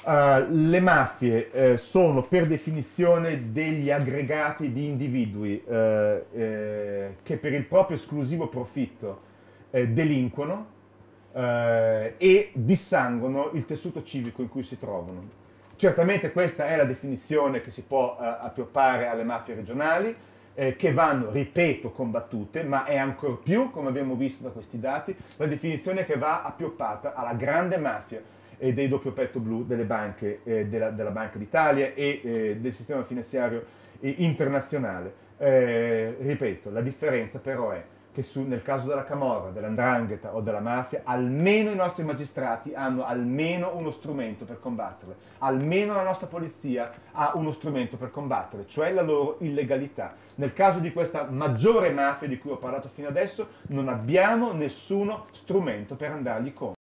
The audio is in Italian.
Uh, le mafie uh, sono per definizione degli aggregati di individui uh, che per il proprio esclusivo profitto delinquono e dissanguano il tessuto civico in cui si trovano. Certamente questa è la definizione che si può appioppare alle mafie regionali, che vanno, ripeto, combattute, ma è ancor più, come abbiamo visto da questi dati, la definizione che va appioppata alla grande mafia, e dei doppio petto blu delle banche, eh, della, della, Banca d'Italia e eh, del sistema finanziario eh, internazionale. Eh, ripeto, la differenza però è che su, nel caso della Camorra, dell'Andrangheta o della mafia, almeno i nostri magistrati hanno almeno uno strumento per combatterle, almeno la nostra polizia ha uno strumento per combattere, cioè la loro illegalità. Nel caso di questa maggiore mafia di cui ho parlato fino adesso, non abbiamo nessuno strumento per andargli contro.